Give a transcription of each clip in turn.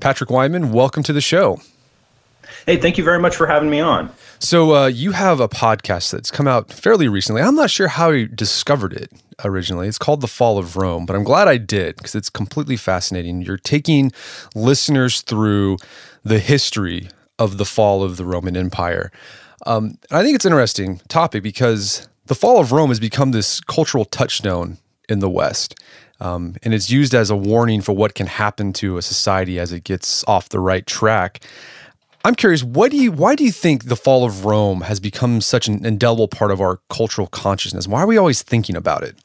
Patrick Wyman, welcome to the show. Hey, thank you very much for having me on. So, uh, you have a podcast that's come out fairly recently. I'm not sure how you discovered it originally. It's called The Fall of Rome, but I'm glad I did because it's completely fascinating. You're taking listeners through the history of the fall of the Roman Empire. Um, I think it's an interesting topic because the fall of Rome has become this cultural touchstone in the West. Um, and it's used as a warning for what can happen to a society as it gets off the right track. I'm curious, what do you, why do you think the fall of Rome has become such an indelible part of our cultural consciousness? Why are we always thinking about it?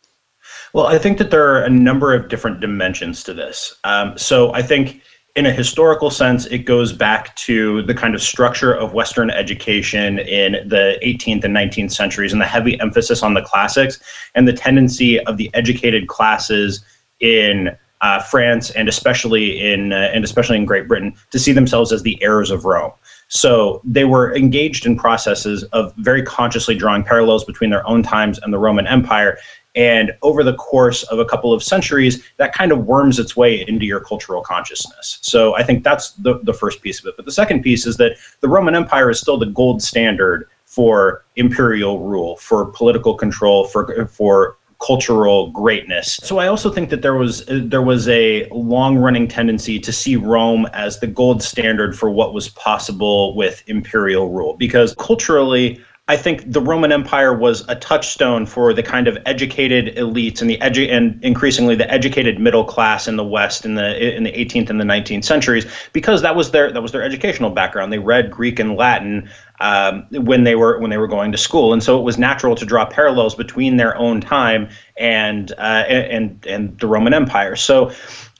Well, I think that there are a number of different dimensions to this. Um, so I think in a historical sense, it goes back to the kind of structure of Western education in the 18th and 19th centuries and the heavy emphasis on the classics and the tendency of the educated classes in uh, France and especially in uh, and especially in Great Britain to see themselves as the heirs of Rome. So they were engaged in processes of very consciously drawing parallels between their own times and the Roman Empire and over the course of a couple of centuries, that kind of worms its way into your cultural consciousness. So I think that's the, the first piece of it. But the second piece is that the Roman Empire is still the gold standard for imperial rule, for political control, for, for cultural greatness. So I also think that there was there was a long-running tendency to see Rome as the gold standard for what was possible with imperial rule because culturally I think the Roman Empire was a touchstone for the kind of educated elites and the edu- and increasingly the educated middle class in the West in the in the 18th and the 19th centuries because that was their that was their educational background. They read Greek and Latin um, when they were when they were going to school, and so it was natural to draw parallels between their own time and uh, and and the Roman Empire. So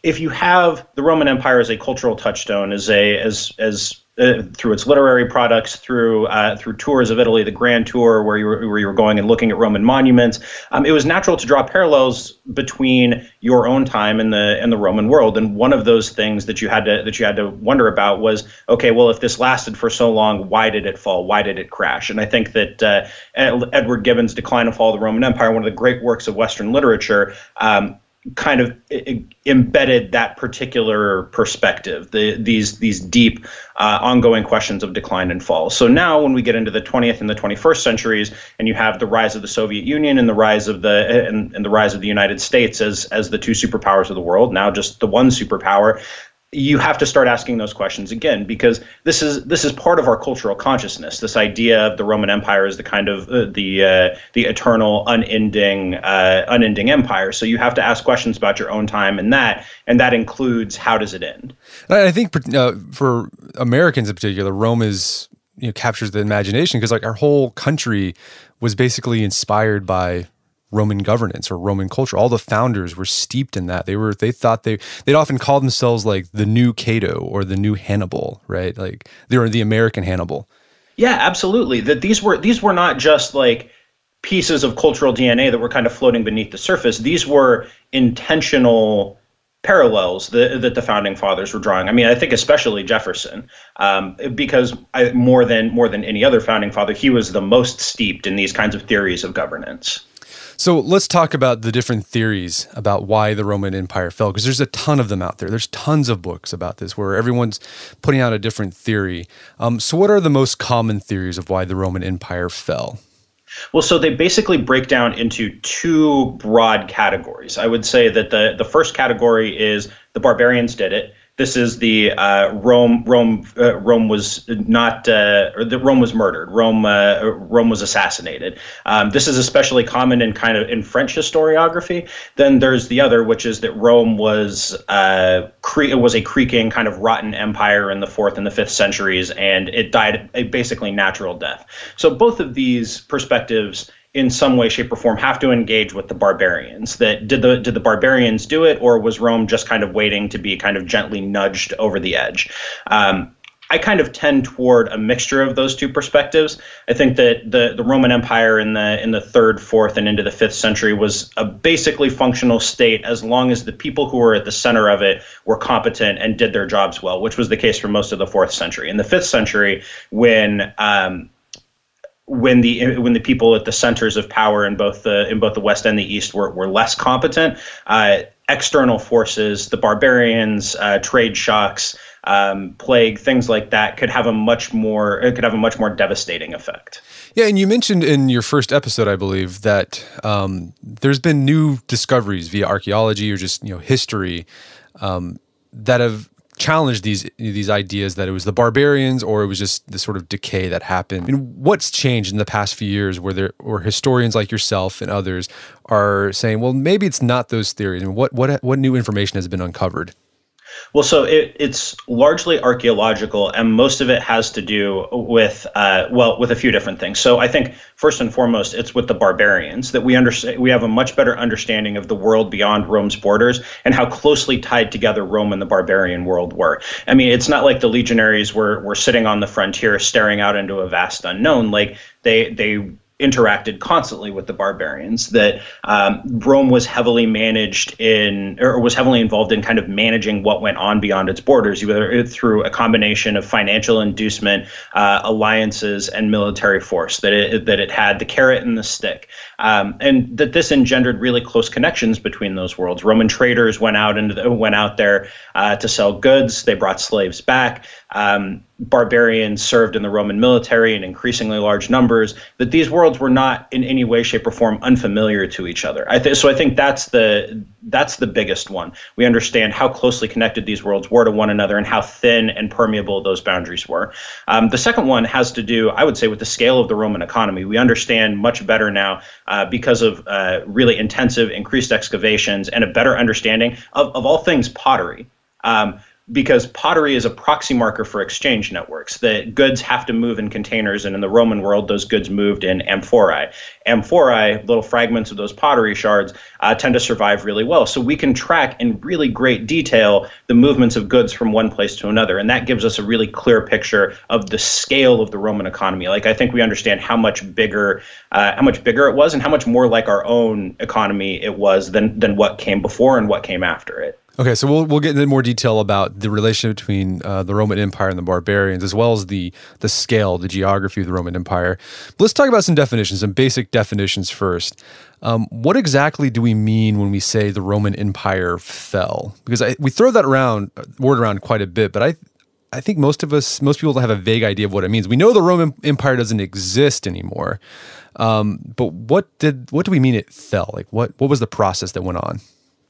if you have the Roman Empire as a cultural touchstone, as a as as uh, through its literary products, through uh, through tours of Italy, the Grand Tour, where you were where you were going and looking at Roman monuments. Um, it was natural to draw parallels between your own time and the and the Roman world. And one of those things that you had to that you had to wonder about was, okay, well, if this lasted for so long, why did it fall? Why did it crash? And I think that uh, Edward Gibbon's Decline and Fall of the Roman Empire, one of the great works of Western literature. Um, kind of embedded that particular perspective the, these these deep uh, ongoing questions of decline and fall. So now when we get into the 20th and the 21st centuries and you have the rise of the soviet union and the rise of the and, and the rise of the united states as as the two superpowers of the world now just the one superpower you have to start asking those questions again because this is this is part of our cultural consciousness. This idea of the Roman Empire is the kind of uh, the uh, the eternal, unending, uh, unending empire. So you have to ask questions about your own time and that, and that includes how does it end. I think uh, for Americans in particular, Rome is you know captures the imagination because like our whole country was basically inspired by Roman governance or Roman culture. All the founders were steeped in that. They were they thought they they'd often call themselves like the new Cato or the new Hannibal, right? Like they were the American Hannibal. Yeah, absolutely. That these were these were not just like pieces of cultural DNA that were kind of floating beneath the surface. These were intentional parallels that, that the founding fathers were drawing. I mean, I think especially Jefferson, um, because I, more than more than any other founding father, he was the most steeped in these kinds of theories of governance. So let's talk about the different theories about why the Roman Empire fell, because there's a ton of them out there. There's tons of books about this where everyone's putting out a different theory. Um, so, what are the most common theories of why the Roman Empire fell? Well, so they basically break down into two broad categories. I would say that the, the first category is the barbarians did it. This is the uh, Rome. Rome. Uh, Rome was not. Uh, the Rome was murdered. Rome. Uh, Rome was assassinated. Um, this is especially common in kind of in French historiography. Then there's the other, which is that Rome was uh, cre- was a creaking kind of rotten empire in the fourth and the fifth centuries, and it died a basically natural death. So both of these perspectives in some way, shape, or form have to engage with the barbarians. That did the did the barbarians do it, or was Rome just kind of waiting to be kind of gently nudged over the edge? Um, I kind of tend toward a mixture of those two perspectives. I think that the, the Roman Empire in the in the third, fourth, and into the fifth century was a basically functional state as long as the people who were at the center of it were competent and did their jobs well, which was the case for most of the fourth century. In the fifth century, when um, when the when the people at the centers of power in both the in both the west and the east were, were less competent uh, external forces the barbarians uh, trade shocks um, plague, things like that could have a much more it could have a much more devastating effect. Yeah, and you mentioned in your first episode, I believe, that um, there's been new discoveries via archaeology or just you know history um, that have challenged these these ideas that it was the barbarians or it was just the sort of decay that happened. I mean, what's changed in the past few years where there or historians like yourself and others are saying, well, maybe it's not those theories. I mean, what what what new information has been uncovered? Well, so it, it's largely archaeological, and most of it has to do with uh, well, with a few different things. So I think first and foremost, it's with the barbarians that we understand. We have a much better understanding of the world beyond Rome's borders and how closely tied together Rome and the barbarian world were. I mean, it's not like the legionaries were were sitting on the frontier, staring out into a vast unknown. Like they they interacted constantly with the barbarians. That um, Rome was heavily managed in, or was heavily involved in kind of managing what went on beyond its borders, either through a combination of financial inducement, uh, alliances, and military force. That it that it had the carrot and the stick, um, and that this engendered really close connections between those worlds. Roman traders went out and went out there uh, to sell goods. They brought slaves back. Um, barbarians served in the Roman military in increasingly large numbers, that these worlds were not in any way, shape, or form unfamiliar to each other. I th- so I think that's the that's the biggest one. We understand how closely connected these worlds were to one another and how thin and permeable those boundaries were. Um, the second one has to do, I would say, with the scale of the Roman economy. We understand much better now uh, because of uh, really intensive, increased excavations and a better understanding of, of all things pottery. Um, because pottery is a proxy marker for exchange networks. The goods have to move in containers, and in the Roman world, those goods moved in amphorae. Amphorae, little fragments of those pottery shards, uh, tend to survive really well. So we can track in really great detail the movements of goods from one place to another, and that gives us a really clear picture of the scale of the Roman economy. Like I think we understand how much bigger, uh, how much bigger it was, and how much more like our own economy it was than than what came before and what came after it. Okay, so we'll we'll get into more detail about the relationship between uh, the Roman Empire and the barbarians, as well as the the scale, the geography of the Roman Empire. But let's talk about some definitions, some basic definitions first. Um, what exactly do we mean when we say the Roman Empire fell? Because I, we throw that around word around quite a bit, but I I think most of us, most people have a vague idea of what it means. We know the Roman Empire doesn't exist anymore, um, but what did what do we mean it fell? Like what what was the process that went on?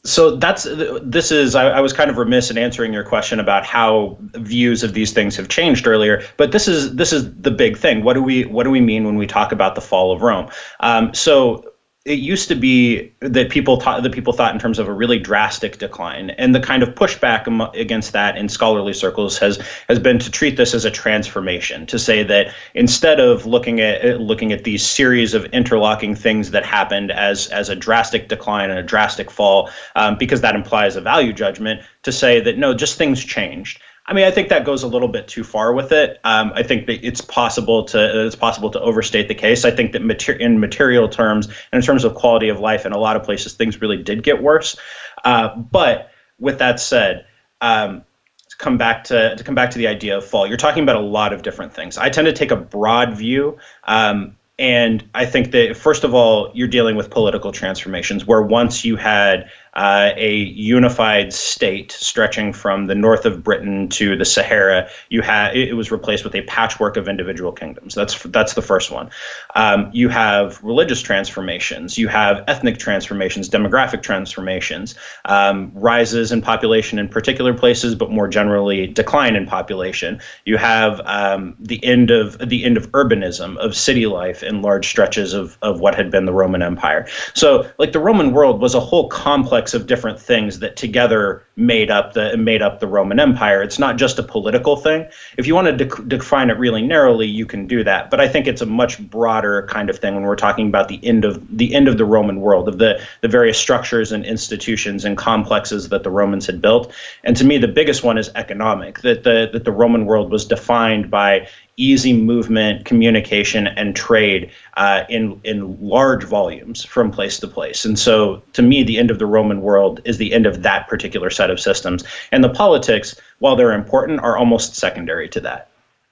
So that's this is I, I, was kind of remiss in answering your question about how views of these things have changed earlier but this is this is the big thing. What do we what do we mean when we talk about the fall of rome? Um, so it used to be that people thought that people thought in terms of a really drastic decline, and the kind of pushback against that in scholarly circles has has been to treat this as a transformation. To say that instead of looking at looking at these series of interlocking things that happened as as a drastic decline and a drastic fall, um, because that implies a value judgment, to say that no, just things changed. I mean, I think that goes a little bit too far with it. Um, I think that it's possible to it's possible to overstate the case. I think that mater- in material terms and in terms of quality of life, in a lot of places, things really did get worse. Uh, but with that said, um, to come back to to come back to the idea of fall, you're talking about a lot of different things. I tend to take a broad view. Um, and I think that, first of all, you're dealing with political transformations where once you had uh, a unified state stretching from the north of Britain to the Sahara. You had it was replaced with a patchwork of individual kingdoms. That's that's the first one. Um, you have religious transformations. You have ethnic transformations, demographic transformations, um, rises in population in particular places, but more generally decline in population. You have um, the end of the end of urbanism of city life in large stretches of of what had been the Roman Empire. So, like the Roman world was a whole complex of different things that together made up the made up the Roman Empire. It's not just a political thing. If you want to de- define it really narrowly, you can do that. But I think it's a much broader kind of thing when we're talking about the end of the end of the Roman world, of the the various structures and institutions and complexes that the Romans had built. And to me, the biggest one is economic. That the that the Roman world was defined by easy movement, communication, and trade uh, in in large volumes from place to place. And so, to me, the end of the Roman world is the end of that particular set of systems. And the politics, while they're important, are almost secondary to that.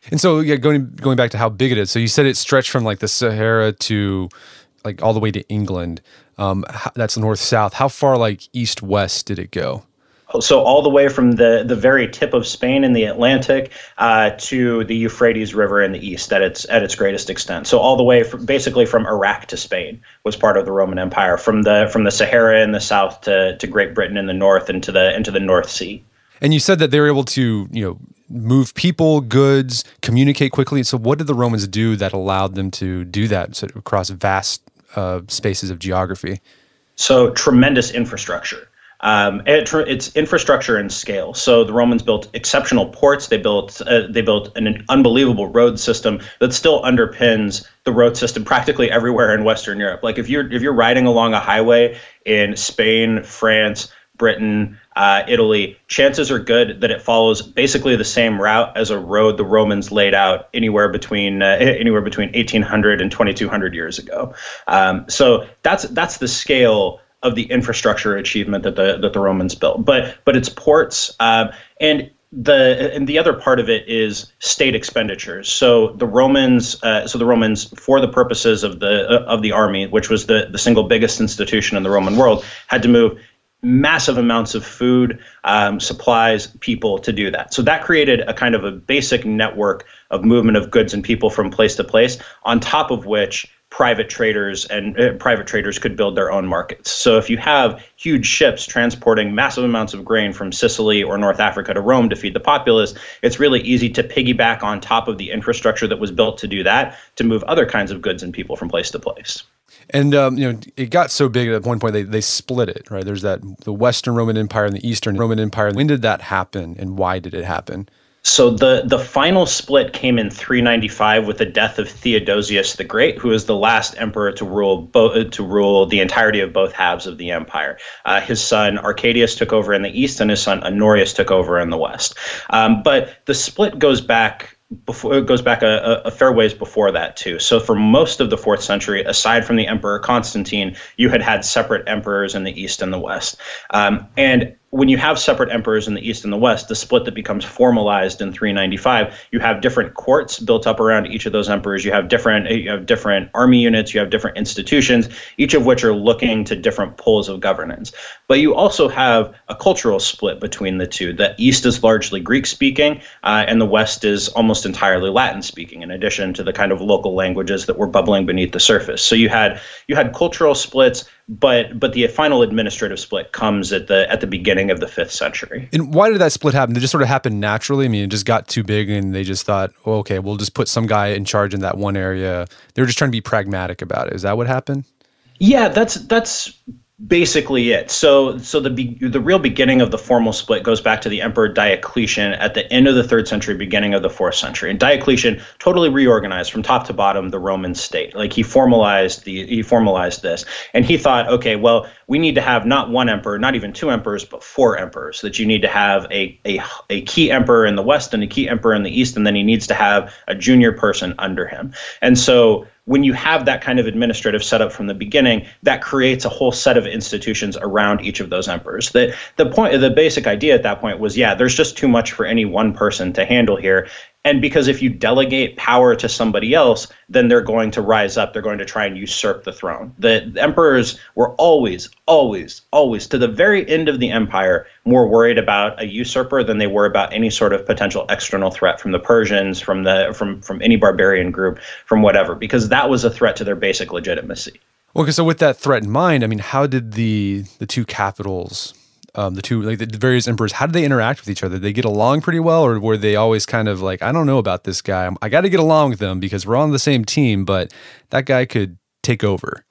And so, yeah, going going back to how big it is. So you said it stretched from like the Sahara to like all the way to England. Um, that's north south. How far, like east west, did it go? So all the way from the, the very tip of Spain in the Atlantic uh, to the Euphrates River in the east at its at its greatest extent. So all the way from, basically from Iraq to Spain was part of the Roman Empire. From the from the Sahara in the south to, to Great Britain in the north and to the into the North Sea. And you said that they were able to you know move people, goods, communicate quickly. So what did the Romans do that allowed them to do that across vast uh, spaces of geography? So tremendous infrastructure. Um, it, it's infrastructure and scale. So the Romans built exceptional ports. They built uh, they built an unbelievable road system that still underpins the road system practically everywhere in Western Europe. Like if you're if you're riding along a highway in Spain, France, Britain, uh, Italy, chances are good that it follows basically the same route as a road the Romans laid out anywhere between uh, anywhere between 1800 and 2200 years ago. Um, so that's that's the scale of the infrastructure achievement that the that the Romans built. But but it's ports um, and the and the other part of it is state expenditures. So the Romans, uh, so the Romans, for the purposes of the uh, of the army, which was the the single biggest institution in the Roman world, had to move massive amounts of food, um, supplies, people to do that. So that created a kind of a basic network of movement of goods and people from place to place. On top of which private traders and uh, private traders could build their own markets. So if you have huge ships transporting massive amounts of grain from Sicily or North Africa to Rome to feed the populace, it's really easy to piggyback on top of the infrastructure that was built to do that to move other kinds of goods and people from place to place. And um, you know, it got so big at one point they they split it. Right, there's that the Western Roman Empire and the Eastern Roman Empire. When did that happen, and why did it happen? So the the final split came in 395 with the death of Theodosius the Great, who was the last emperor to rule bo- to rule the entirety of both halves of the empire. Uh, his son Arcadius took over in the east, and his son Honorius took over in the west. Um, but the split goes back before it goes back a, a, fair ways before that too. So for most of the fourth century, aside from the emperor Constantine, you had had separate emperors in the east and the west. Um, and when you have separate emperors in the east and the west, the split that becomes formalized in 395, you have different courts built up around each of those emperors. You have different you have different army units. You have different institutions, each of which are looking to different poles of governance. But you also have a cultural split between the two. The east is largely Greek speaking, uh, and the west is almost entirely Latin speaking. In addition to the kind of local languages that were bubbling beneath the surface, so you had you had cultural splits but but the final administrative split comes at the at the beginning of the fifth century. And why did that split happen? Did it just sort of happen naturally? I mean, it just got too big, and they just thought, well, okay, we'll just put some guy in charge in that one area. They were just trying to be pragmatic about it. Is that what happened? Yeah, that's that's basically it. So so the be, the real beginning of the formal split goes back to the emperor Diocletian at the end of the 3rd century beginning of the 4th century. And Diocletian totally reorganized from top to bottom the Roman state. Like he formalized the he formalized this. And he thought, okay, well, we need to have not one emperor, not even two emperors, but four emperors. That you need to have a a a key emperor in the west and a key emperor in the east and then he needs to have a junior person under him. And so when you have that kind of administrative setup from the beginning, that creates a whole set of institutions around each of those emperors. The the point the basic idea at that point was yeah, there's just too much for any one person to handle here. And because if you delegate power to somebody else, then they're going to rise up. They're going to try and usurp the throne. The emperors were always, always, always, to the very end of the empire, more worried about a usurper than they were about any sort of potential external threat from the Persians, from the from from any barbarian group, from whatever, because that was a threat to their basic legitimacy. Okay, so with that threat in mind, I mean, how did the the two capitals um, the two like the various emperors how did they interact with each other? Did they get along pretty well or were they always kind of like i don't know about this guy. I got to get along with them because we're on the same team but that guy could take over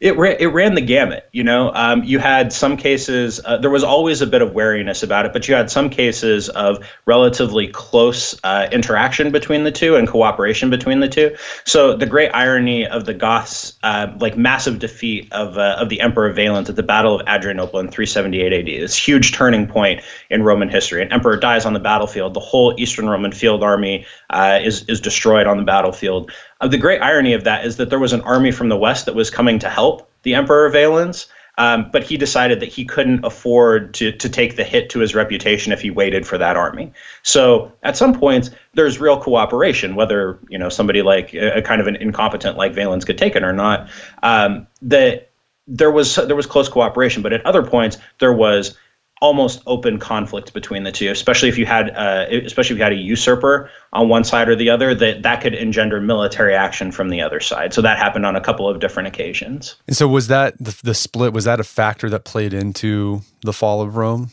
it ran, it ran the gamut. You know, um, you had some cases. Uh, there was always a bit of wariness about it, but you had some cases of relatively close uh, interaction between the two and cooperation between the two. So the great irony of the Goths, uh, like massive defeat of uh, of the Emperor Valens at the Battle of Adrianople in 378 AD, this huge turning point in Roman history. An emperor dies on the battlefield. The whole Eastern Roman field army uh, is is destroyed on the battlefield. Uh, the great irony of that is that there was an army from the west that was coming to help the Emperor Valens, um, but he decided that he couldn't afford to to take the hit to his reputation if he waited for that army. So at some points, there's real cooperation, whether you know somebody like a, kind of an incompetent like Valens could take it or not. Um, that there was there was close cooperation, but at other points there was almost open conflict between the two, especially if you had uh, especially if you had a usurper on one side or the other, that that could engender military action from the other side. So that happened on a couple of different occasions. And so was that the, the split? Was that a factor that played into the fall of Rome?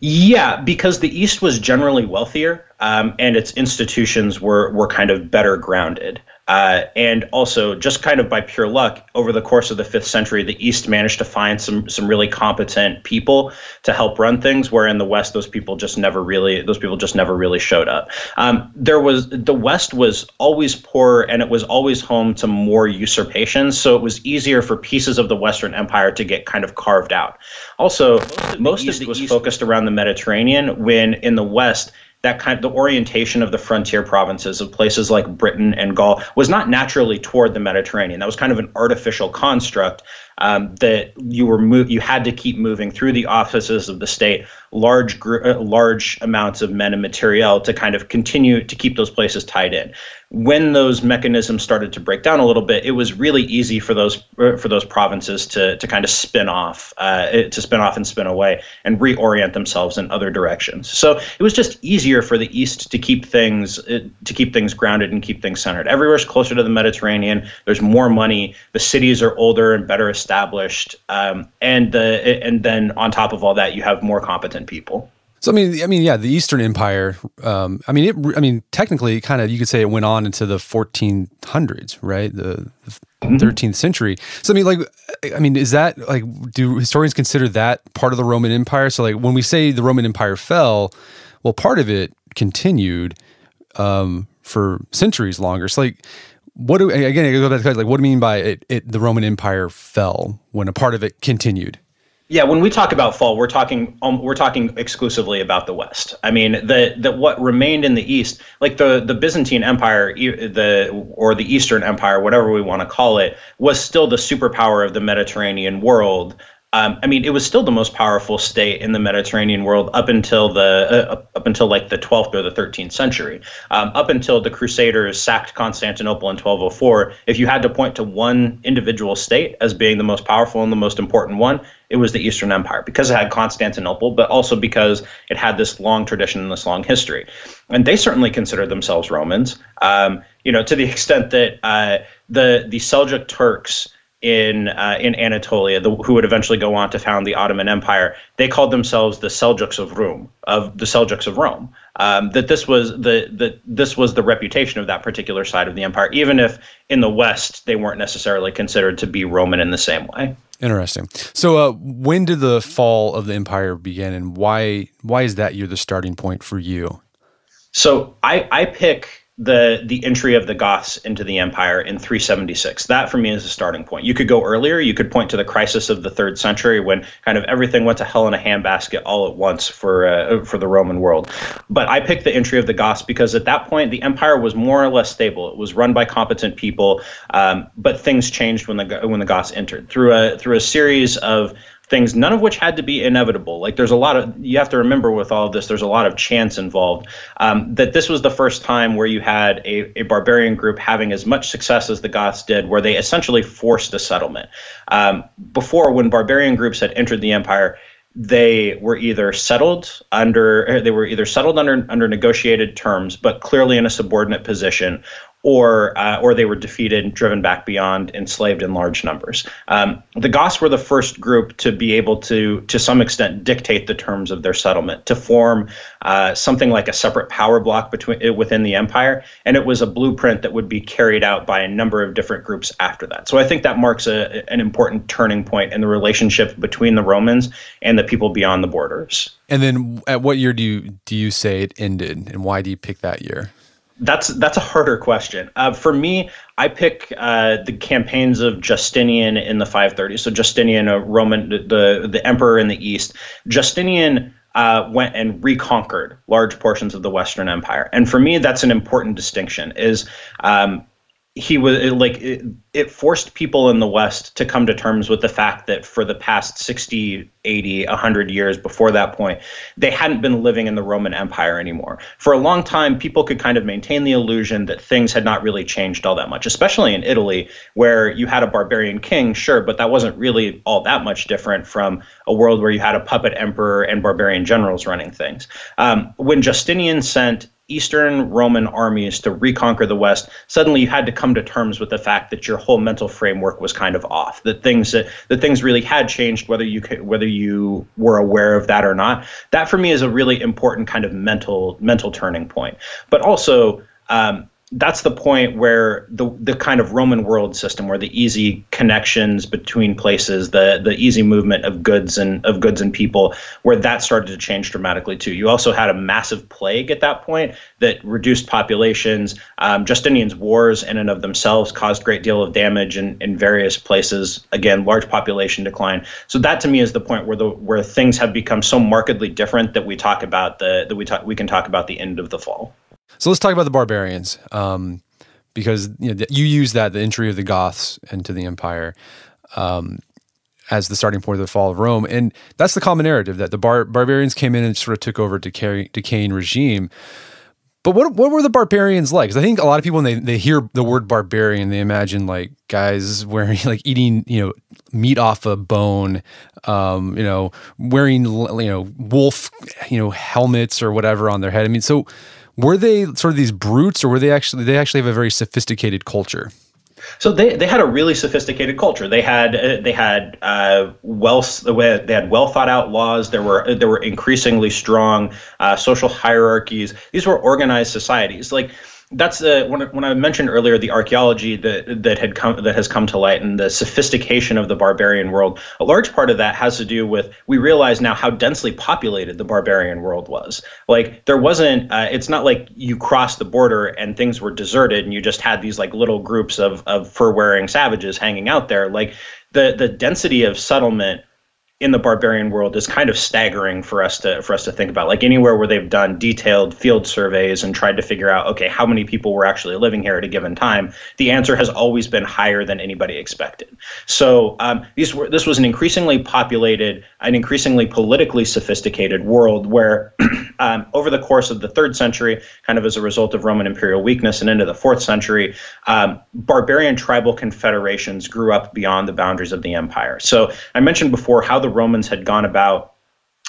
Yeah, because the East was generally wealthier um, and its institutions were were kind of better grounded. Uh, and also, just kind of by pure luck, over the course of the fifth century, the East managed to find some some really competent people to help run things. Where in the West, those people just never really those people just never really showed up. Um, there was the West was always poor, and it was always home to more usurpations. So it was easier for pieces of the Western Empire to get kind of carved out. Also, most of, most of the was East focused around the Mediterranean, when in the West that kind of the orientation of the frontier provinces of places like Britain and Gaul was not naturally toward the Mediterranean. That was kind of an artificial construct um, that you were mo- you had to keep moving through the offices of the state, large gr- uh, large amounts of men and material to kind of continue to keep those places tied in. When those mechanisms started to break down a little bit, it was really easy for those uh, for those provinces to to kind of spin off, uh, to spin off and spin away and reorient themselves in other directions. So it was just easier for the East to keep things uh, to keep things grounded and keep things centered. Everywhere's closer to the Mediterranean. There's more money. The cities are older and better established um, and the and then on top of all that, you have more competent people. So I mean, I mean, yeah, the Eastern Empire. Um, I mean, it. I mean, technically, kind of, you could say it went on into the 1400s, right? The, the 13th mm-hmm. century. So I mean, like, I mean, is that like, do historians consider that part of the Roman Empire? So like, when we say the Roman Empire fell, well, part of it continued um, for centuries longer. So like, what do again? I go back to like what do you mean by it, it? The Roman Empire fell when a part of it continued. Yeah, when we talk about fall, we're talking um, we're talking exclusively about the West. I mean, the the what remained in the East, like the the Byzantine Empire, the or the Eastern Empire, whatever we want to call it, was still the superpower of the Mediterranean world. Um, I mean, it was still the most powerful state in the Mediterranean world up until the uh, up until like the 12th or the 13th century. Um, up until the Crusaders sacked Constantinople in 1204, if you had to point to one individual state as being the most powerful and the most important one, it was the Eastern Empire because it had Constantinople, but also because it had this long tradition and this long history. And they certainly considered themselves Romans. Um, you know, to the extent that uh, the the Seljuk Turks in uh, in Anatolia, the, who would eventually go on to found the Ottoman Empire. They called themselves the Seljuks of Rome, of the Seljuks of Rome. Um, that this was the that this was the reputation of that particular side of the empire, even if in the West they weren't necessarily considered to be Roman in the same way. Interesting. So, uh, when did the fall of the empire begin, and why why is that year the starting point for you? So, I I pick the the entry of the Goths into the empire in 376. That for me is a starting point. You could go earlier. You could point to the crisis of the third century when kind of everything went to hell in a handbasket all at once for uh, for the Roman world. But I picked the entry of the Goths because at that point the empire was more or less stable. It was run by competent people, um, but things changed when the when the Goths entered through a through a series of things, none of which had to be inevitable. Like there's a lot of you have to remember with all of this, there's a lot of chance involved. Um, that this was the first time where you had a, a barbarian group having as much success as the Goths did, where they essentially forced a settlement. Um, before, when barbarian groups had entered the empire, they were either settled under they were either settled under under negotiated terms but clearly in a subordinate position or uh, or they were defeated and driven back beyond, enslaved in large numbers. Um, the Goths were the first group to be able to, to some extent, dictate the terms of their settlement, to form uh, something like a separate power block between uh, within the empire, and it was a blueprint that would be carried out by a number of different groups after that. So I think that marks a, an important turning point in the relationship between the Romans and the people beyond the borders. And then, at what year do you do you say it ended, and why do you pick that year? That's that's a harder question. Uh, for me, I pick uh, the campaigns of Justinian in the 530s. So Justinian, a Roman, the the emperor in the east. Justinian uh, went and reconquered large portions of the Western Empire, and for me, that's an important distinction. Is um, he was like it, it, forced people in the west to come to terms with the fact that for the past 60 80 100 years before that point they hadn't been living in the roman empire anymore. For a long time people could kind of maintain the illusion that things had not really changed all that much especially in italy where you had a barbarian king sure but that wasn't really all that much different from a world where you had a puppet emperor and barbarian generals running things. Um, when justinian sent Eastern Roman armies to reconquer the West, suddenly you had to come to terms with the fact that your whole mental framework was kind of off. That things that, that things really had changed, whether you could, whether you were aware of that or not. That for me is a really important kind of mental mental turning point. But also, um, that's the point where the the kind of Roman world system, where the easy connections between places, the the easy movement of goods and of goods and people, where that started to change dramatically too. You also had a massive plague at that point that reduced populations. Um, Justinian's wars in and of themselves caused great deal of damage in, in various places. Again, large population decline. So that to me is the point where the where things have become so markedly different that we talk about the that we talk we can talk about the end of the fall. So let's talk about the barbarians, um, because you, know, you use that the entry of the Goths into the empire um, as the starting point of the fall of Rome, and that's the common narrative that the bar- barbarians came in and sort of took over decay- decaying regime. But what what were the barbarians like? Because I think a lot of people when they, they hear the word barbarian, they imagine like guys wearing like eating you know meat off a bone, um, you know wearing you know wolf you know helmets or whatever on their head. I mean, so were they sort of these brutes, or were they actually they actually have a very sophisticated culture? So they, they had a really sophisticated culture. They had uh, they had uh, well they had well thought out laws. There were there were increasingly strong uh, social hierarchies. These were organized societies. Like that's the when, when I mentioned earlier the archaeology that that had come that has come to light and the sophistication of the barbarian world. A large part of that has to do with we realize now how densely populated the barbarian world was. Like there wasn't. Uh, it's not like you crossed the border and things were deserted and you just had these like little groups of of fur wearing savages hanging out there. Like the the density of settlement in the barbarian world is kind of staggering for us to for us to think about. Like anywhere where they've done detailed field surveys and tried to figure out okay how many people were actually living here at a given time the answer has always been higher than anybody expected. So um, these were this was an increasingly populated an increasingly politically sophisticated world where um, over the course of the third century kind of as a result of roman imperial weakness and into the fourth century um, barbarian tribal confederations grew up beyond the boundaries of the empire. So i mentioned before how the Romans had gone about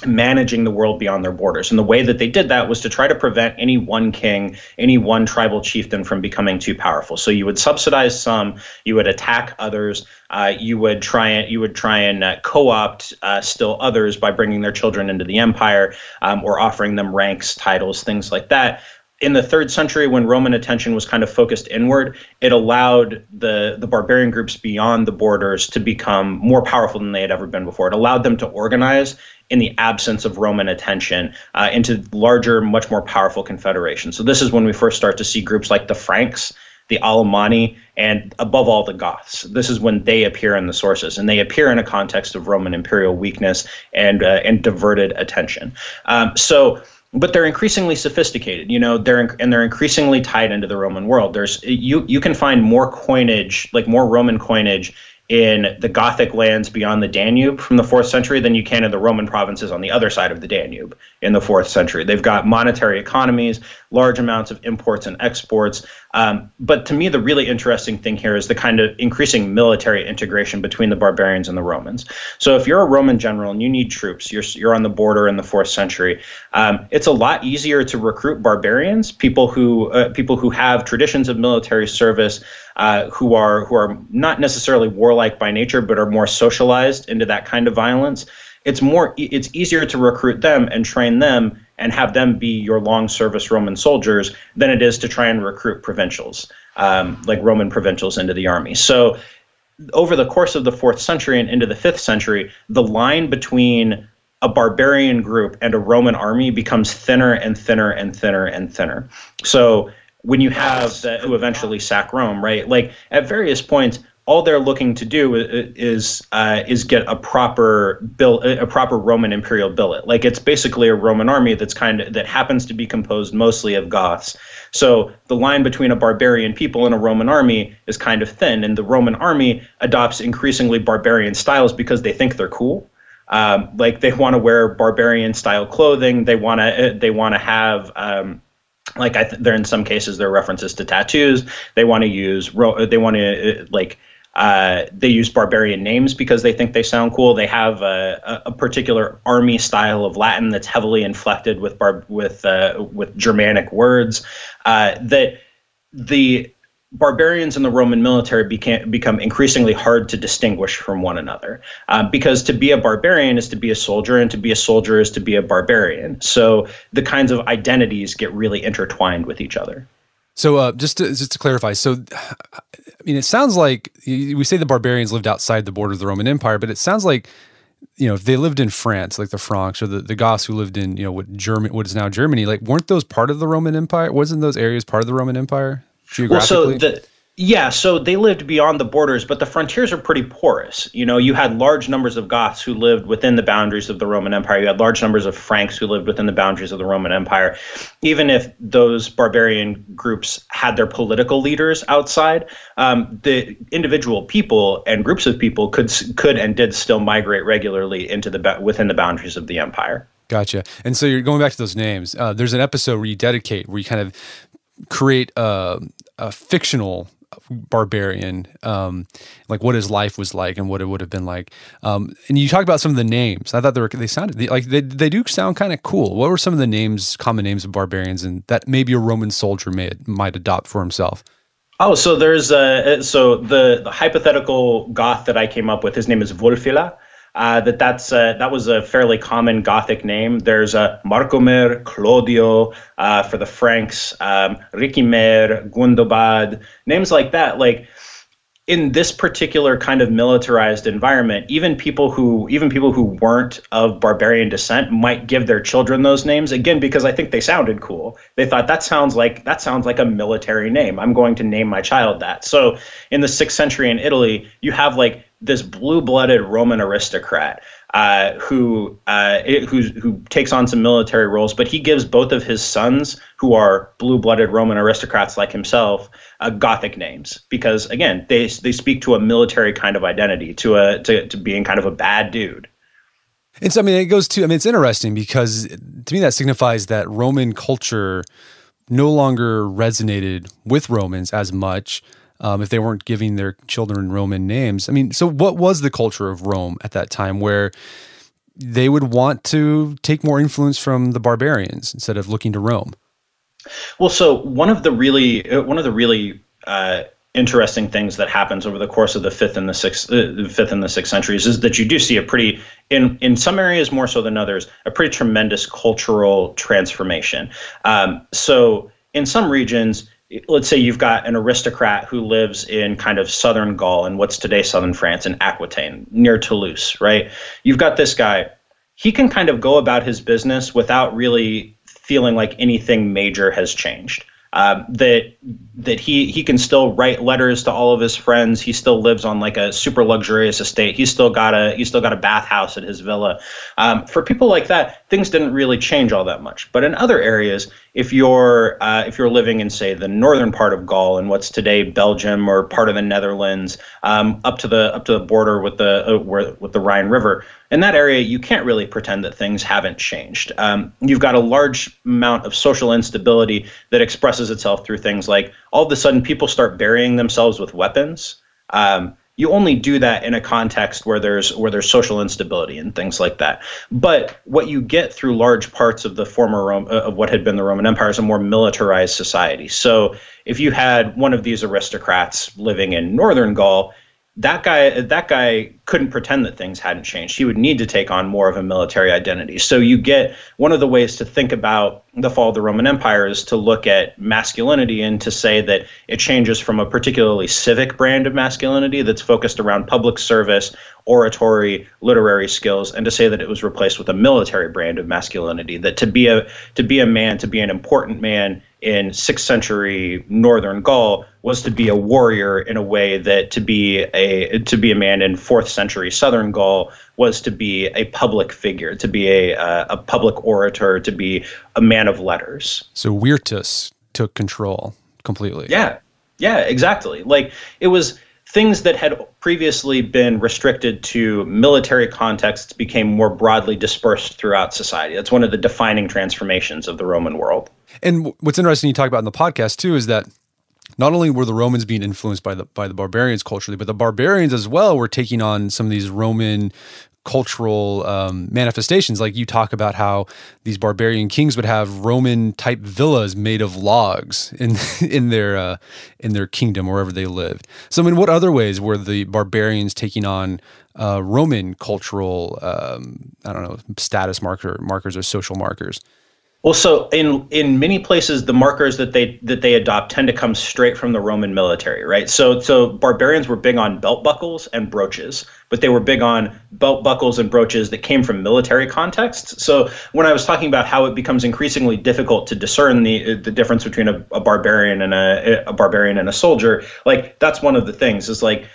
managing the world beyond their borders. And the way that they did that was to try to prevent any one king, any one tribal chieftain from becoming too powerful. So you would subsidize some, you would attack others, uh, you would try and you would try and uh, co-opt uh, still others by bringing their children into the empire um, or offering them ranks, titles, things like that in the third century, when Roman attention was kind of focused inward, it allowed the, the barbarian groups beyond the borders to become more powerful than they had ever been before. It allowed them to organize in the absence of Roman attention uh, into larger, much more powerful confederations. So, this is when we first start to see groups like the Franks, the Alemanni, and above all, the Goths. This is when they appear in the sources, and they appear in a context of Roman imperial weakness and, uh, and diverted attention. Um, so, but they're increasingly sophisticated you know they're and they're increasingly tied into the roman world there's you you can find more coinage like more roman coinage in the Gothic lands beyond the Danube from the fourth century than you can in the Roman provinces on the other side of the Danube in the fourth century. They've got monetary economies, large amounts of imports and exports. Um, but to me, the really interesting thing here is the kind of increasing military integration between the barbarians and the Romans. So if you're a Roman general and you need troops, you're, you're on the border in the fourth century, um, it's a lot easier to recruit barbarians, people who, uh, people who have traditions of military service, uh, who are who are not necessarily warlike by nature, but are more socialized into that kind of violence. It's more it's easier to recruit them and train them and have them be your long service Roman soldiers than it is to try and recruit provincials, um, like Roman provincials, into the army. So over the course of the fourth century and into the fifth century, the line between a barbarian group and a Roman army becomes thinner and thinner and thinner and thinner. So when you have the, who eventually sack Rome, right? Like at various points, all they're looking to do is uh, is get a proper bill, a proper Roman imperial billet. Like it's basically a Roman army that's kind of that happens to be composed mostly of Goths. So the line between a barbarian people and a Roman army is kind of thin, and the Roman army adopts increasingly barbarian styles because they think they're cool. Um, like they want to wear barbarian style clothing. They want to they want to have um, like I th- there in some cases there are references to tattoos. They want to use ro- they want to uh, like uh, they use barbarian names because they think they sound cool. They have a, a particular army style of Latin that's heavily inflected with bar- with uh, with Germanic words. Uh, that the barbarians in the Roman military became become increasingly hard to distinguish from one another uh, because to be a barbarian is to be a soldier and to be a soldier is to be a barbarian. So the kinds of identities get really intertwined with each other. So uh, just to, just to clarify, so I mean, it sounds like we say the barbarians lived outside the borders of the Roman Empire, but it sounds like you know if they lived in France, like the Franks or the, the Goths who lived in you know what German, what is now Germany, like weren't those part of the Roman Empire? Wasn't those areas part of the Roman Empire geographically? Well, so the yeah, so they lived beyond the borders, but the frontiers are pretty porous. You know, you had large numbers of Goths who lived within the boundaries of the Roman Empire. You had large numbers of Franks who lived within the boundaries of the Roman Empire. Even if those barbarian groups had their political leaders outside, um, the individual people and groups of people could could and did still migrate regularly into the within the boundaries of the empire. Gotcha. And so you're going back to those names. Uh, there's an episode where you dedicate, where you kind of create a, a fictional barbarian, um, like what his life was like and what it would have been like. Um, and you talk about some of the names. I thought they were they sounded like they they do sound kind of cool. What were some of the names, common names of barbarians, and that maybe a Roman soldier may might adopt for himself? Oh, so there's uh, so the, the hypothetical Goth that I came up with. His name is Wulfila uh, that that's uh, that was a fairly common Gothic name. There's a uh, Marcomer, Chlodio uh, for the Franks, um, Ricimer, Gundobad, names like that. Like in this particular kind of militarized environment, even people who even people who weren't of barbarian descent might give their children those names again because I think they sounded cool. They thought that sounds like that sounds like a military name. I'm going to name my child that. So in the sixth century in Italy, you have like this blue-blooded Roman aristocrat uh, who uh, who takes on some military roles, but he gives both of his sons, who are blue-blooded Roman aristocrats like himself, uh, Gothic names because again they they speak to a military kind of identity, to a to, to being kind of a bad dude. And so I mean it goes to I mean it's interesting because to me that signifies that Roman culture no longer resonated with Romans as much um, if they weren't giving their children Roman names. I mean, so what was the culture of Rome at that time where they would want to take more influence from the barbarians instead of looking to Rome? Well, so one of the really uh, one of the really uh, interesting things that happens over the course of the fifth and the sixth, uh, fifth and the sixth centuries is that you do see a pretty in in some areas more so than others a pretty tremendous cultural transformation. Um, so in some regions let's say you've got an aristocrat who lives in kind of southern Gaul and what's today southern France in Aquitaine near Toulouse, right? You've got this guy. He can kind of go about his business without really feeling like anything major has changed um, that that he he can still write letters to all of his friends. He still lives on like a super luxurious estate. He's still got a he's still got a bathhouse at his villa. Um, for people like that, things didn't really change all that much. But in other areas, if you're uh, if you're living in say the northern part of Gaul and what's today Belgium or part of the Netherlands, um, up to the up to the border with the uh, where, with the Rhine River, in that area, you can't really pretend that things haven't changed. Um, you've got a large amount of social instability that expresses itself through things like all of a sudden people start burying themselves with weapons. Um, you only do that in a context where there's where there's social instability and things like that. But what you get through large parts of the former Rome, uh, of what had been the Roman Empire is a more militarized society. So if you had one of these aristocrats living in northern Gaul, that guy that guy couldn't pretend that things hadn't changed. He would need to take on more of a military identity. So you get one of the ways to think about the fall of the Roman Empire is to look at masculinity and to say that it changes from a particularly civic brand of masculinity that's focused around public service, oratory, literary skills, and to say that it was replaced with a military brand of masculinity. That to be a to be a man, to be an important man, in 6th century northern Gaul was to be a warrior in a way that to be a to be a man in 4th century southern Gaul was to be a public figure, to be a uh, a public orator, to be a man of letters. So Virtus took control completely. Yeah. Yeah, exactly. Like it was things that had previously been restricted to military contexts became more broadly dispersed throughout society. That's one of the defining transformations of the Roman world. And what's interesting you talk about in the podcast too is that not only were the Romans being influenced by the by the barbarians culturally, but the barbarians as well were taking on some of these Roman cultural um, manifestations. Like you talk about how these barbarian kings would have Roman type villas made of logs in in their uh, in their kingdom wherever they lived. So, I mean, what other ways were the barbarians taking on uh, Roman cultural um, I don't know status marker markers or social markers? Well, so in in many places, the markers that they that they adopt tend to come straight from the Roman military, right? So so barbarians were big on belt buckles and brooches, but they were big on belt buckles and brooches that came from military contexts. So when I was talking about how it becomes increasingly difficult to discern the the difference between a, a barbarian and a, a barbarian and a soldier, like that's one of the things is like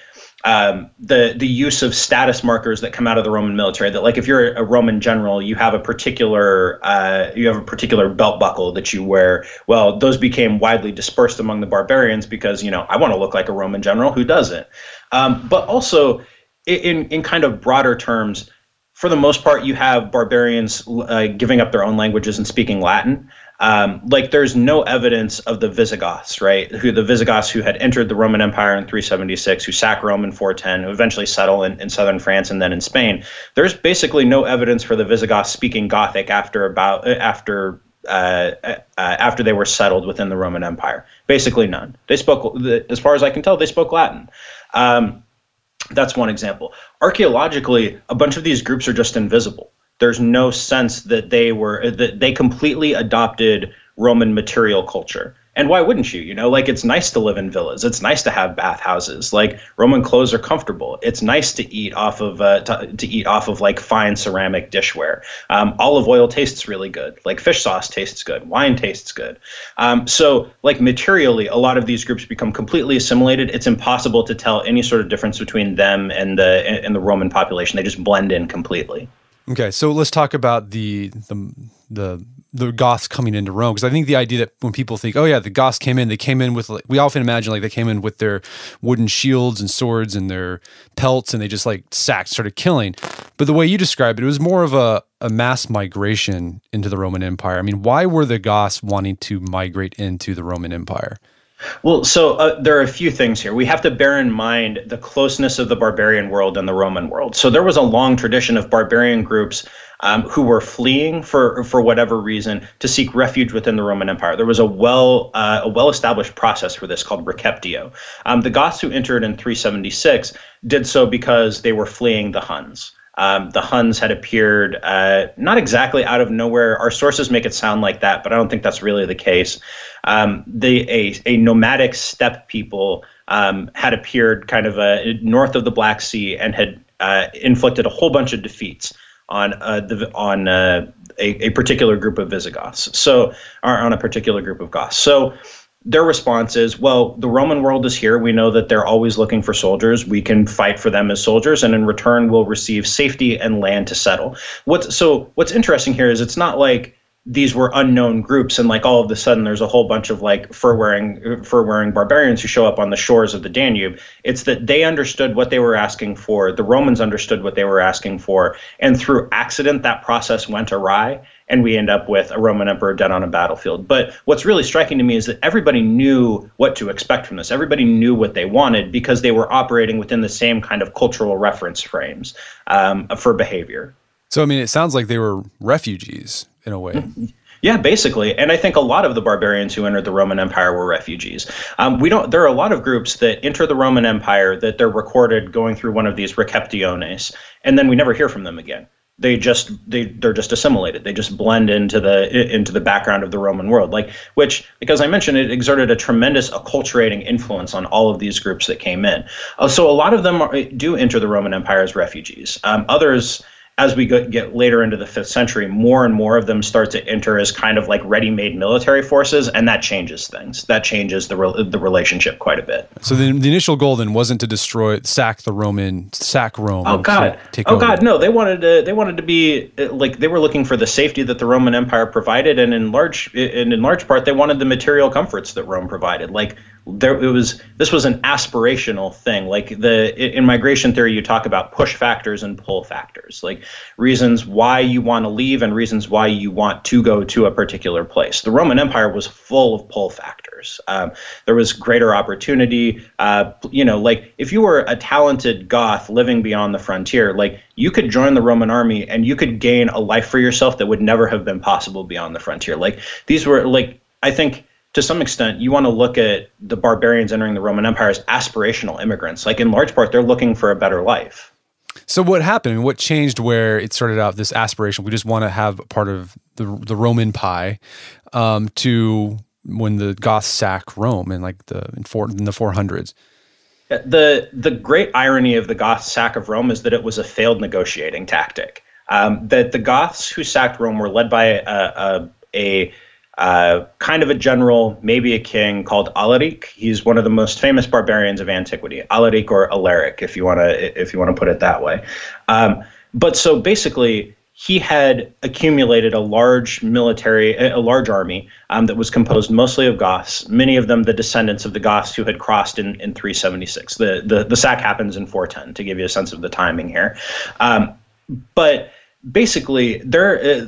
um, the the use of status markers that come out of the Roman military. That like if you're a Roman general, you have a particular uh, you have a particular belt buckle that you wear. Well, those became widely dispersed among the barbarians because you know I want to look like a Roman general. Who doesn't? Um, but also in in kind of broader terms, for the most part, you have barbarians uh, giving up their own languages and speaking Latin. Um, like there's no evidence of the Visigoths, right? Who the Visigoths who had entered the Roman Empire in 376, who sacked Rome in 410, who eventually settle in, in southern France and then in Spain. There's basically no evidence for the Visigoths speaking Gothic after about after uh, uh, after they were settled within the Roman Empire. Basically none. They spoke, as far as I can tell, they spoke Latin. Um, that's one example. Archaeologically, a bunch of these groups are just invisible there's no sense that they were that they completely adopted Roman material culture. And why wouldn't you? You know, like it's nice to live in villas. It's nice to have bathhouses. Like Roman clothes are comfortable. It's nice to eat off of uh, to, to eat off of like fine ceramic dishware. Um, olive oil tastes really good. Like fish sauce tastes good. Wine tastes good. Um, so like materially, a lot of these groups become completely assimilated. It's impossible to tell any sort of difference between them and the and the Roman population. They just blend in completely. Okay, so let's talk about the the the the Goths coming into Rome because I think the idea that when people think, oh yeah, the Goths came in, they came in with like, we often imagine like they came in with their wooden shields and swords and their pelts and they just like sacked, started killing. But the way you described it, it was more of a a mass migration into the Roman Empire. I mean, why were the Goths wanting to migrate into the Roman Empire? Well, so uh, there are a few things here. We have to bear in mind the closeness of the barbarian world and the Roman world. So there was a long tradition of barbarian groups um, who were fleeing for for whatever reason to seek refuge within the Roman Empire. There was a well uh, a well established process for this called receptio. Um, the Goths who entered in 376 did so because they were fleeing the Huns. Um, the Huns had appeared uh, not exactly out of nowhere. Our sources make it sound like that, but I don't think that's really the case. Um, the a, a nomadic steppe people um, had appeared kind of uh, north of the Black Sea and had uh, inflicted a whole bunch of defeats on uh, the on uh, a, a particular group of Visigoths. So, or on a particular group of Goths. So their response is, well, the Roman world is here. We know that they're always looking for soldiers. We can fight for them as soldiers, and in return, we'll receive safety and land to settle. What's so what's interesting here is it's not like these were unknown groups and like all of a sudden there's a whole bunch of like fur wearing fur wearing barbarians who show up on the shores of the Danube it's that they understood what they were asking for the Romans understood what they were asking for and through accident that process went awry and we end up with a Roman emperor dead on a battlefield. But what's really striking to me is that everybody knew what to expect from this. Everybody knew what they wanted because they were operating within the same kind of cultural reference frames um, for behavior. So, I mean, it sounds like they were refugees in a way. Yeah, basically, and I think a lot of the barbarians who entered the Roman Empire were refugees. Um, we don't. There are a lot of groups that enter the Roman Empire that they're recorded going through one of these receptiones, and then we never hear from them again they just they they're just assimilated. They just blend into the into the background of the roman world. Like which because i mentioned it exerted a tremendous acculturating influence on all of these groups that came in. Uh, so a lot of them are, do enter the roman empire as refugees. Um, others as we get later into the fifth century, more and more of them start to enter as kind of like ready-made military forces, and that changes things. That changes the re- the relationship quite a bit. So the, the initial goal then wasn't to destroy, sack the Roman, sack Rome. Oh God! oh over. God! No, they wanted to. They wanted to be uh, like they were looking for the safety that the Roman Empire provided, and in large, and in large part, they wanted the material comforts that Rome provided. Like there it was this was an aspirational thing. Like the in migration theory you talk about push factors and pull factors. Like reasons why you want to leave and reasons why you want to go to a particular place. The roman empire was full of pull factors. Um, there was greater opportunity. Uh, you know like if you were a talented goth living beyond the frontier like you could join the roman army and you could gain a life for yourself that would never have been possible beyond the frontier. Like these were like i think to some extent, you want to look at the barbarians entering the Roman Empire as aspirational immigrants. Like in large part, they're looking for a better life. So what happened? What changed where it started out this aspiration? We just want to have part of the the Roman pie um, to when the Goths sack Rome in like the in, four, in the 400s. The the great irony of the Goths sack of Rome is that it was a failed negotiating tactic. Um, that the Goths who sacked Rome were led by a, a, a uh, kind of a general, maybe a king called Alaric. He's one of the most famous barbarians of antiquity, Alaric or Alaric, if you want to if you want to put it that way. Um, but so basically, he had accumulated a large military, a large army um, that was composed mostly of Goths, many of them the descendants of the Goths who had crossed in, in 376. The, the, the sack happens in 410, to give you a sense of the timing here. Um, but basically, there, uh,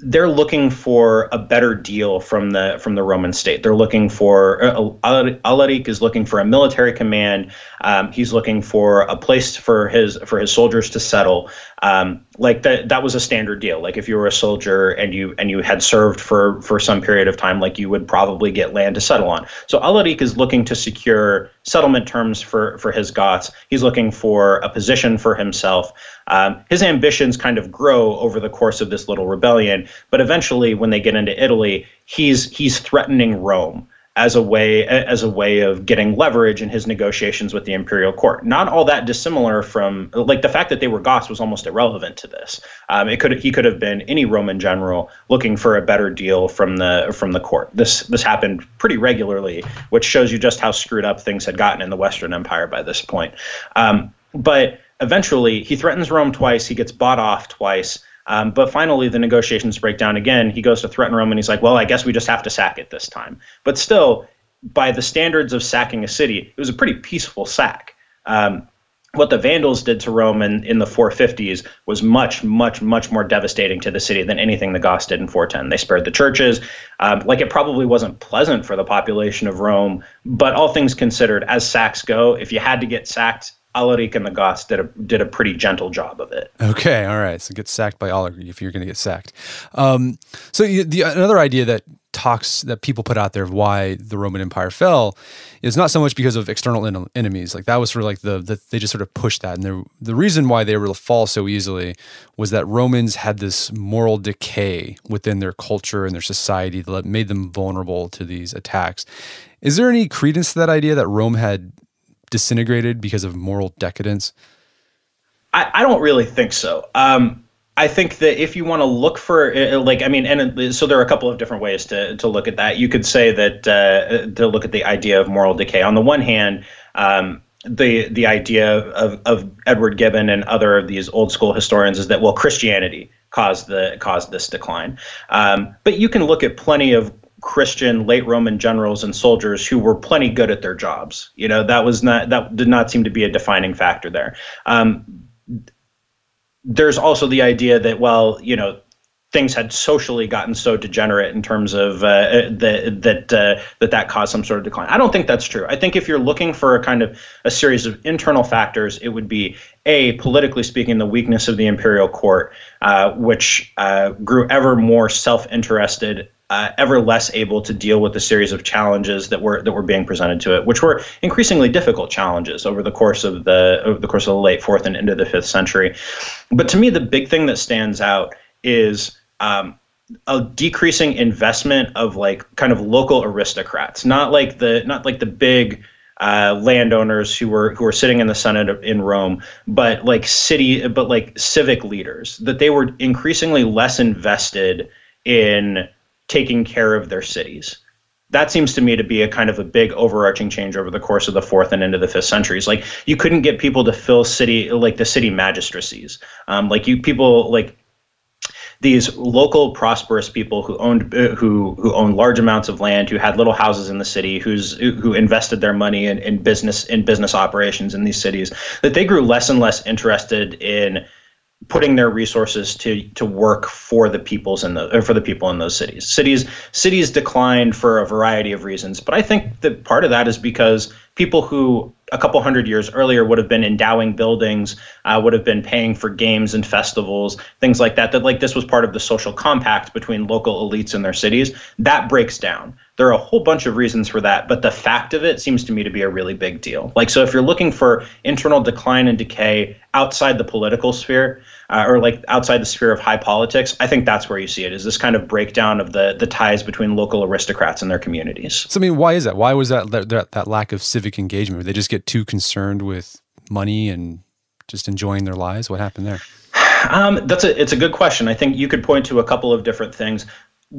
they're looking for a better deal from the from the Roman state. They're looking for uh, Alaric is looking for a military command. Um, he's looking for a place for his for his soldiers to settle. Um, like that that was a standard deal. Like if you were a soldier and you and you had served for for some period of time, like you would probably get land to settle on. So Alaric is looking to secure settlement terms for for his Goths. He's looking for a position for himself. Um, his ambitions kind of grow over the course of this little rebellion, but eventually, when they get into Italy, he's he's threatening Rome as a way as a way of getting leverage in his negotiations with the imperial court. Not all that dissimilar from like the fact that they were Goths was almost irrelevant to this. Um, it could he could have been any Roman general looking for a better deal from the from the court. This this happened pretty regularly, which shows you just how screwed up things had gotten in the Western Empire by this point. Um, but eventually, he threatens Rome twice. He gets bought off twice. Um, but finally, the negotiations break down again. He goes to threaten Rome, and he's like, "Well, I guess we just have to sack it this time." But still, by the standards of sacking a city, it was a pretty peaceful sack. Um, what the Vandals did to Rome in, in the 450s was much, much, much more devastating to the city than anything the Goths did in 410. They spared the churches. Um, like it probably wasn't pleasant for the population of Rome, but all things considered, as sacks go, if you had to get sacked Alaric and the Goths did a did a pretty gentle job of it. Okay, all right. So get sacked by Alaric if you're going to get sacked. Um, so the another idea that talks that people put out there of why the Roman Empire fell is not so much because of external en- enemies. Like that was sort of like the, the they just sort of pushed that, and the the reason why they were to fall so easily was that Romans had this moral decay within their culture and their society that made them vulnerable to these attacks. Is there any credence to that idea that Rome had disintegrated because of moral decadence? I, I don't really think so. Um, I think that if you want to look for uh, like I mean and so there are a couple of different ways to to look at that. You could say that uh, to look at the idea of moral decay. On the one hand, um, the the idea of, of Edward Gibbon and other of these old school historians is that well Christianity caused the caused this decline. Um, but you can look at plenty of Christian late Roman generals and soldiers who were plenty good at their jobs. You know, that was not that did not seem to be a defining factor there. Um, there's also the idea that well, you know, things had socially gotten so degenerate in terms of uh, the, that uh, that that caused some sort of decline. I don't think that's true. I think if you're looking for a kind of a series of internal factors, it would be a politically speaking the weakness of the imperial court, uh, which uh, grew ever more self-interested uh, ever less able to deal with the series of challenges that were that were being presented to it, which were increasingly difficult challenges over the course of the over the course of the late fourth and into the fifth century. But to me, the big thing that stands out is um, a decreasing investment of like kind of local aristocrats, not like the not like the big uh, landowners who were who were sitting in the Senate in Rome, but like city, but like civic leaders, that they were increasingly less invested in taking care of their cities. That seems to me to be a kind of a big overarching change over the course of the fourth and into the fifth centuries. Like you couldn't get people to fill city like the city magistracies. Um, like you people like these local prosperous people who owned who who owned large amounts of land, who had little houses in the city, who's who invested their money in, in business in business operations in these cities, that they grew less and less interested in putting their resources to to work for the peoples in the for the people in those cities. Cities cities declined for a variety of reasons, but I think that part of that is because people who a couple hundred years earlier would have been endowing buildings, uh, would have been paying for games and festivals, things like that. That like this was part of the social compact between local elites in their cities. That breaks down. There are a whole bunch of reasons for that, but the fact of it seems to me to be a really big deal. Like so, if you're looking for internal decline and decay outside the political sphere, uh, or like outside the sphere of high politics, I think that's where you see it. Is this kind of breakdown of the the ties between local aristocrats and their communities? So I mean, why is that? Why was that that, that lack of civic engagement? Did they just get too concerned with money and just enjoying their lives? What happened there? Um, that's a it's a good question. I think you could point to a couple of different things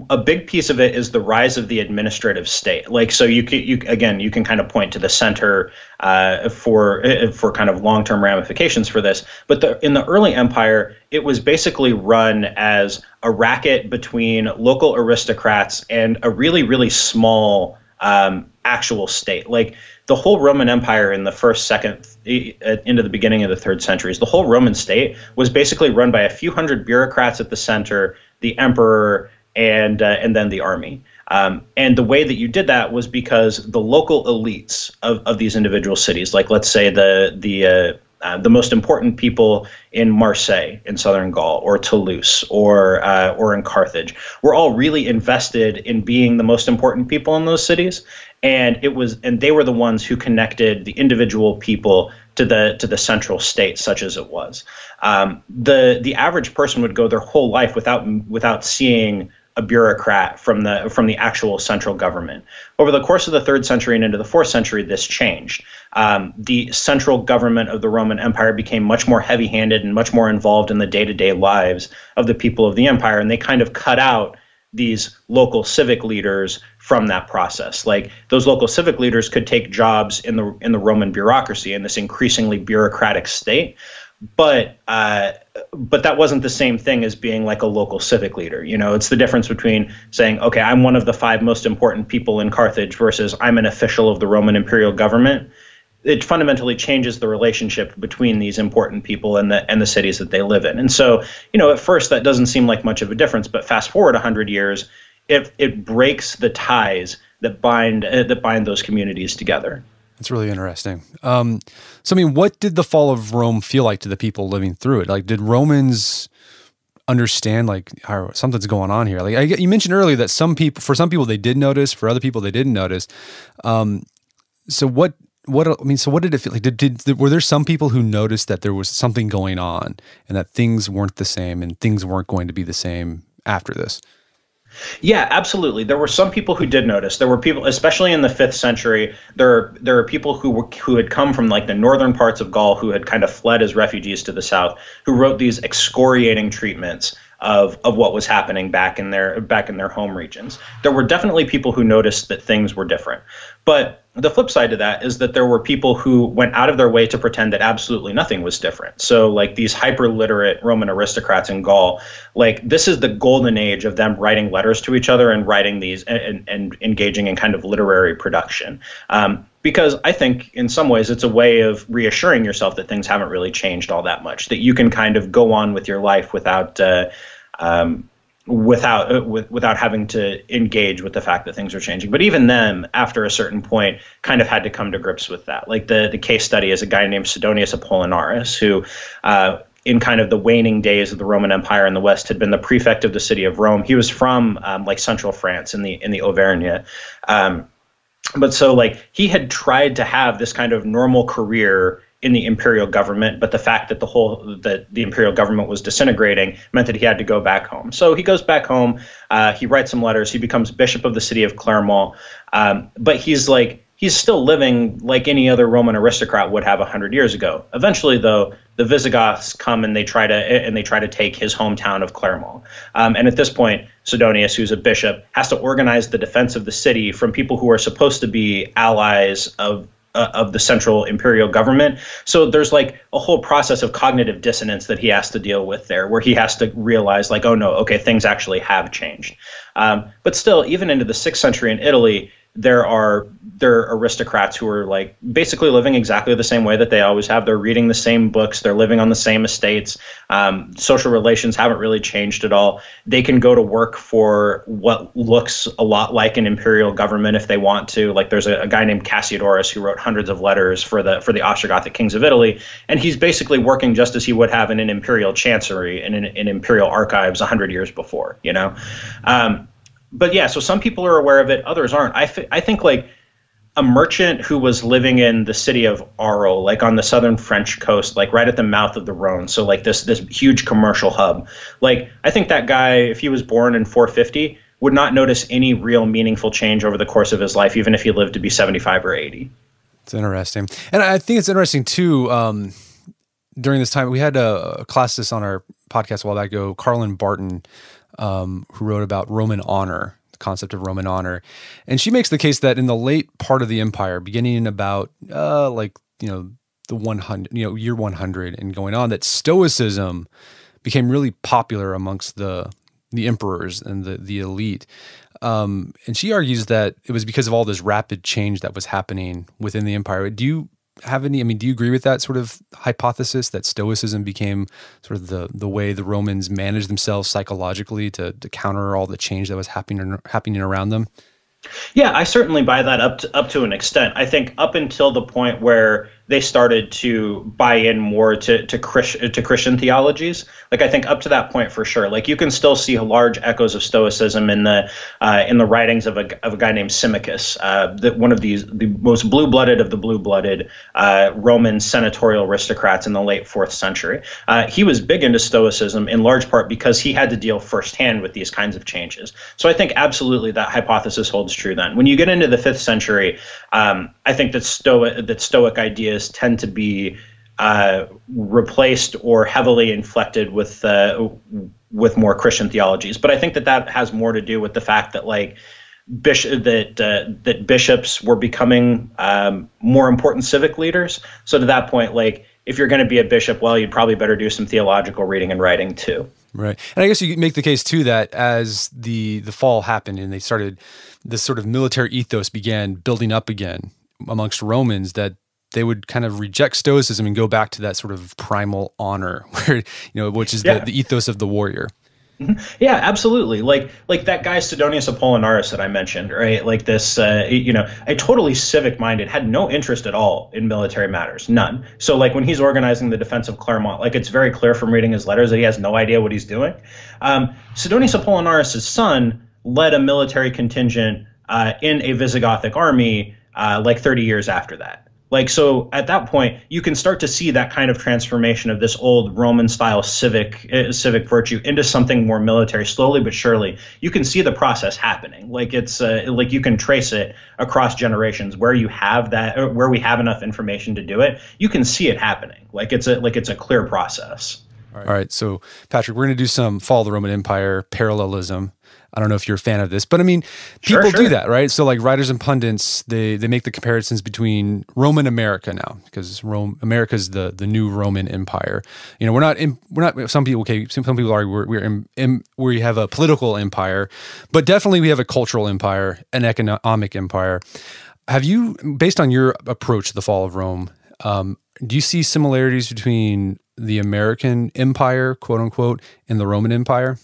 a big piece of it is the rise of the administrative state. Like, so you can, you again, you can kind of point to the center uh, for uh, for kind of long term ramifications for this. But the, in the early empire, it was basically run as a racket between local aristocrats and a really really small um, actual state. Like the whole Roman Empire in the first, second, into the beginning of the third centuries, the whole Roman state was basically run by a few hundred bureaucrats at the center, the emperor and uh, and then the army. Um, and the way that you did that was because the local elites of, of these individual cities, like let's say the the uh, uh, the most important people in Marseille in southern Gaul, or Toulouse, or uh, or in Carthage, were all really invested in being the most important people in those cities, and it was and they were the ones who connected the individual people to the to the central state, such as it was. Um, the the average person would go their whole life without without seeing a bureaucrat from the from the actual central government. Over the course of the third century and into the fourth century, this changed. Um, the central government of the Roman Empire became much more heavy-handed and much more involved in the day-to-day lives of the people of the empire, and they kind of cut out these local civic leaders from that process. Like those local civic leaders could take jobs in the in the Roman bureaucracy in this increasingly bureaucratic state, but uh, but that wasn't the same thing as being like a local civic leader. You know, it's the difference between saying, okay, I'm one of the five most important people in Carthage versus I'm an official of the Roman imperial government. It fundamentally changes the relationship between these important people and the and the cities that they live in. And so, you know, at first that doesn't seem like much of a difference, but fast forward 100 years, it it breaks the ties that bind uh, that bind those communities together. That's really interesting. Um, so, I mean, what did the fall of Rome feel like to the people living through it? Like, did Romans understand like how, something's going on here? Like, I, you mentioned earlier that some people, for some people, they did notice. For other people, they didn't notice. Um, so, what? What I mean, so what did it feel like? Did, did were there some people who noticed that there was something going on and that things weren't the same and things weren't going to be the same after this? Yeah, absolutely. There were some people who did notice. There were people, especially in the fifth century. There, there are people who were who had come from like the northern parts of Gaul, who had kind of fled as refugees to the south, who wrote these excoriating treatments of of what was happening back in their back in their home regions. There were definitely people who noticed that things were different. But the flip side to that is that there were people who went out of their way to pretend that absolutely nothing was different. So like these hyper literate Roman aristocrats in Gaul, like this is the golden age of them writing letters to each other and writing these and, and engaging in kind of literary production. Um, because I think in some ways it's a way of reassuring yourself that things haven't really changed all that much, that you can kind of go on with your life without uh, um, without uh, with, without having to engage with the fact that things are changing. But even them, after a certain point, kind of had to come to grips with that. Like the the case study is a guy named Sidonius Apollinaris who. Uh, in kind of the waning days of the Roman Empire in the West, had been the prefect of the city of Rome. He was from um, like central France in the in the Auvergne, um, but so like he had tried to have this kind of normal career in the imperial government, but the fact that the whole that the imperial government was disintegrating meant that he had to go back home. So he goes back home. Uh, he writes some letters. He becomes bishop of the city of Clermont. Um, but he's like he's still living like any other Roman aristocrat would have 100 years ago. Eventually, though, the Visigoths come and they try to and they try to take his hometown of Clermont. Um, and at this point, Sidonius, who's a bishop, has to organize the defense of the city from people who are supposed to be allies of uh, of the central imperial government. So there's like a whole process of cognitive dissonance that he has to deal with there, where he has to realize like, oh no, okay, things actually have changed. Um, but still, even into the sixth century in Italy, there are there are aristocrats who are like basically living exactly the same way that they always have. They're reading the same books. They're living on the same estates. Um, social relations haven't really changed at all. They can go to work for what looks a lot like an imperial government if they want to. Like there's a, a guy named Cassiodorus who wrote hundreds of letters for the for the Ostrogothic kings of Italy, and he's basically working just as he would have in an imperial chancery in, in imperial archives hundred years before. You know. Um, but yeah, so some people are aware of it, others aren't. I I think like a merchant who was living in the city of Arles, like on the southern French coast, like right at the mouth of the Rhone, so like this this huge commercial hub. Like I think that guy, if he was born in 450, would not notice any real meaningful change over the course of his life, even if he lived to be 75 or 80. It's interesting, and I think it's interesting too. Um, during this time, we had a, a class this on our podcast a while back ago. Carlin Barton um, who wrote about Roman honor, the concept of Roman honor. And she makes the case that in the late part of the empire, beginning in about uh, like, you know, the 100, you know, year 100 and going on, that Stoicism became really popular amongst the the emperors and the the elite. Um, and she argues that it was because of all this rapid change that was happening within the empire. Do you have any? I mean, do you agree with that sort of hypothesis that Stoicism became sort of the the way the Romans managed themselves psychologically to to counter all the change that was happening happening around them? Yeah, I certainly buy that up to, up to an extent. I think up until the point where they started to buy in more to to, Christ, to Christian theologies. Like I think up to that point for sure. Like you can still see large echoes of Stoicism in the uh, in the writings of a of a guy named Symmachus, uh, that one of these the most blue blooded of the blue blooded uh, Roman senatorial aristocrats in the late fourth century. Uh, he was big into Stoicism in large part because he had to deal firsthand with these kinds of changes. So I think absolutely that hypothesis holds true. Then when you get into the fifth century, um, I think that Stoic that Stoic ideas tend to be uh, replaced or heavily inflected with uh, with more Christian theologies. But I think that that has more to do with the fact that like bishop that uh, that bishops were becoming um, more important civic leaders. So to that point, like if you're going to be a bishop, well, you'd probably better do some theological reading and writing too. Right, and I guess you make the case too that as the the fall happened and they started this sort of military ethos began building up again amongst Romans that they would kind of reject stoicism and go back to that sort of primal honor where you know which is yeah. the, the ethos of the warrior. Mm-hmm. yeah absolutely. Like like that guy sidonius apollinaris that i mentioned right? Like this uh, you know a totally civic minded had no interest at all in military matters none. So like when he's organizing the defense of clermont like it's very clear from reading his letters that he has no idea what he's doing. Um, sidonius apollinaris' son led a military contingent uh, in a visigothic army uh, like 30 years after that. Like so at that point you can start to see that kind of transformation of this old roman style civic uh, civic virtue into something more military slowly but surely. You can see the process happening. Like it's uh, like you can trace it across generations where you have that uh, where we have enough information to do it. You can see it happening. Like it's a like it's a clear process. All right, All right. So patrick we're going to do some fall of the roman empire parallelism I don't know if you're a fan of this, but I mean, people sure, sure. do that, right? So like writers and pundits, they they make the comparisons between Roman America now because Rome America is the the new Roman Empire. You know, we're not in, we're not some people okay, some, some people argue we're, we're in, in, we have a political empire, but definitely we have a cultural empire, an economic empire. Have you, based on your approach to the fall of Rome, um, do you see similarities between the American empire, quote unquote, and the Roman Empire?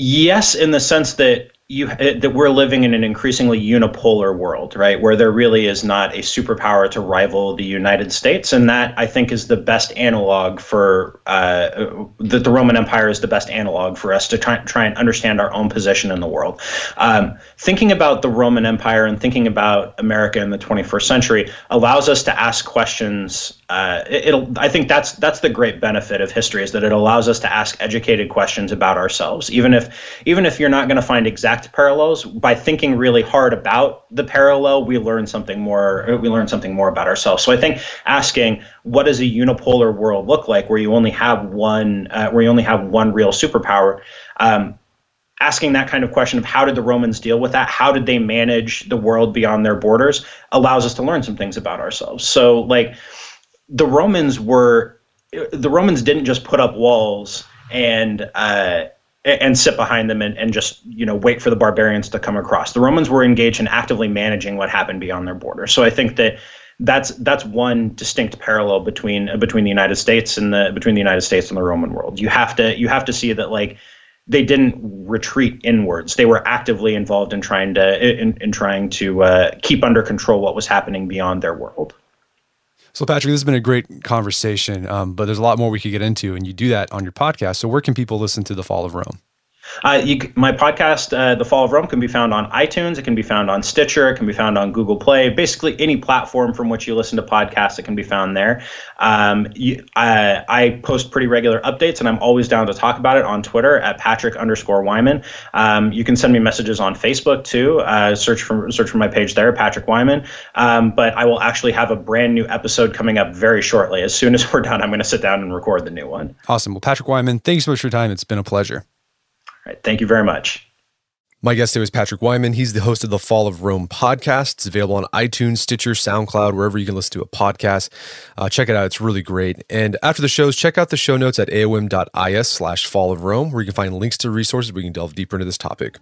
Yes, in the sense that you that we're living in an increasingly unipolar world, right, where there really is not a superpower to rival the United States, and that I think is the best analog for uh, that the Roman Empire is the best analog for us to try, try and understand our own position in the world. Um, thinking about the Roman Empire and thinking about America in the 21st century allows us to ask questions. Uh, it, will I think that's that's the great benefit of history is that it allows us to ask educated questions about ourselves, even if even if you're not going to find exact exact parallels. By thinking really hard about the parallel, we learn something more. We learn something more about ourselves. So I think asking what does a unipolar world look like, where you only have one, uh, where you only have one real superpower. Um, asking that kind of question of how did the Romans deal with that? How did they manage the world beyond their borders? Allows us to learn some things about ourselves. So like the Romans were, the Romans didn't just put up walls and uh, and sit behind them and, and just you know wait for the barbarians to come across. The Romans were engaged in actively managing what happened beyond their borders. So I think that that's that's one distinct parallel between between the United States and the between the United States and the Roman world. You have to you have to see that like they didn't retreat inwards. They were actively involved in trying to in, in trying to uh, keep under control what was happening beyond their world. So, Patrick, this has been a great conversation, um, but there's a lot more we could get into, and you do that on your podcast. So, where can people listen to The Fall of Rome? Uh, you, my podcast, uh, The Fall of Rome, can be found on iTunes. It can be found on Stitcher. It can be found on Google Play. Basically, any platform from which you listen to podcasts, it can be found there. Um, you, I, I, post pretty regular updates, and I'm always down to talk about it on Twitter at Patrick underscore Wyman. Um, you can send me messages on Facebook too. Uh, search for search for my page there, Patrick Wyman. Um, but I will actually have a brand new episode coming up very shortly. As soon as we're done, I'm going to sit down and record the new one. Awesome. Well, Patrick Wyman, thanks so much for your time. It's been a pleasure right, thank you very much. My guest today was Patrick Wyman. He's the host of the Fall of Rome podcast. It's available on iTunes, Stitcher, SoundCloud, wherever you can listen to a podcast. Uh, check it out. It's really great. And after the shows, check out the show notes at aom.is slash fall of Rome, where you can find links to resources where you can delve deeper into this topic.